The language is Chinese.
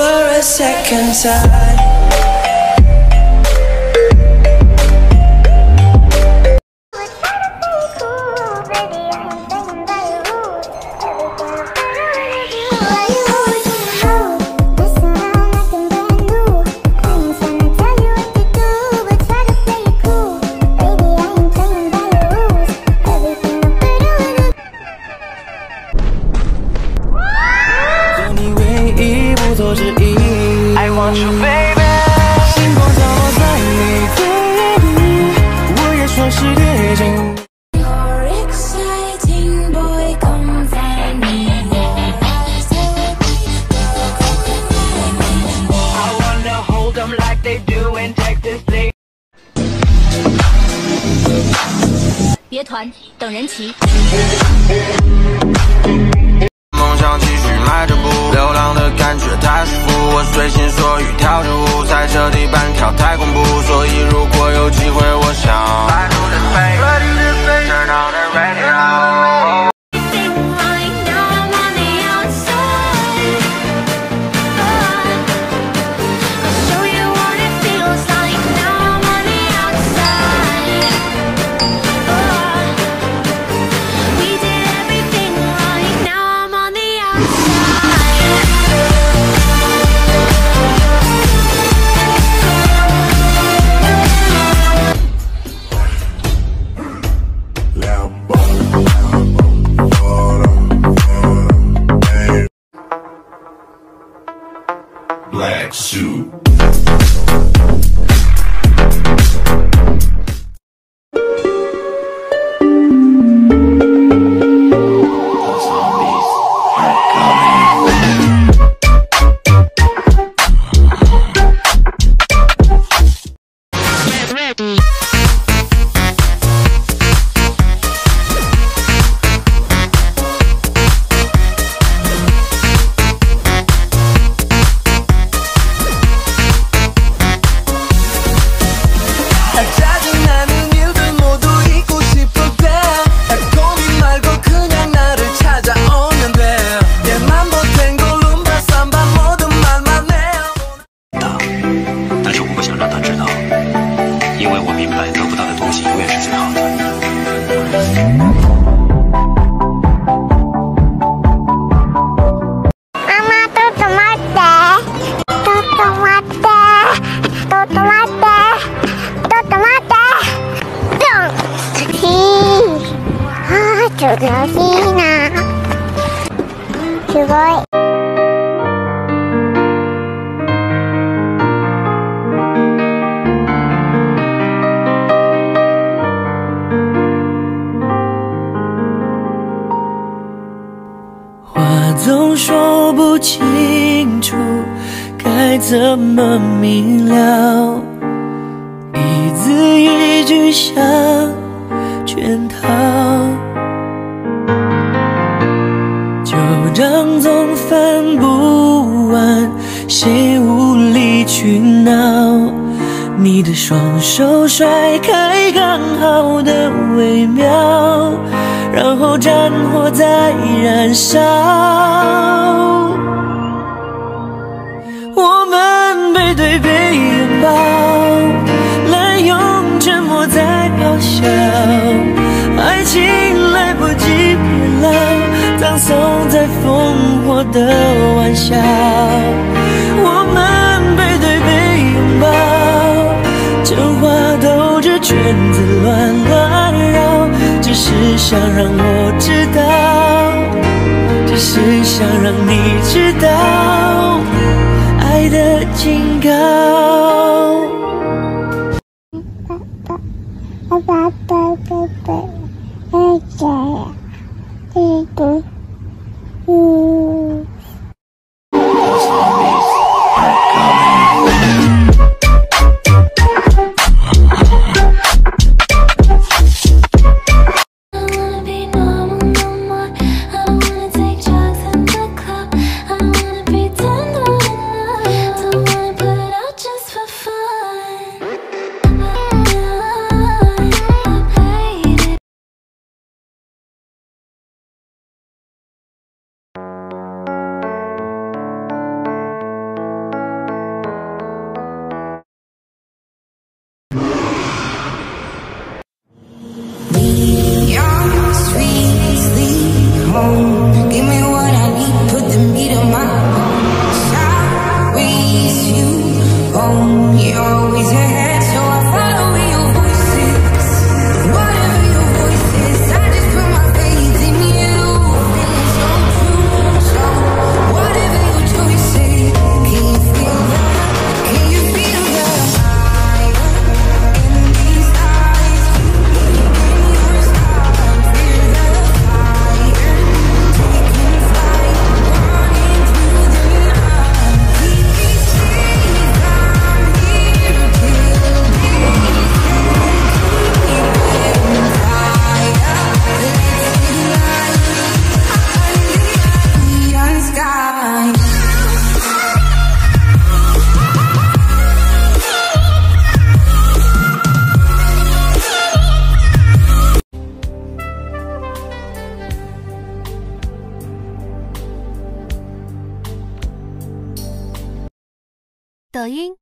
for a second time. Do in Texas. 别团，等人齐。梦想继续迈着步，流浪的感觉太舒服。我随心所欲跳着舞，在这地板跳太空步，所以如果有机会，我想。すごい。怎么明了？一字一句像圈套。旧账总翻不完，谁无理取闹？你的双手甩开刚好的微妙，然后战火在燃烧。我们背对背拥抱，滥用沉默在咆哮，爱情来不及变老。葬送在烽火的玩笑，我们背对背拥抱，真话兜着圈子乱乱绕，只是想让我知道，只是想让你知道，爱的警告。抖音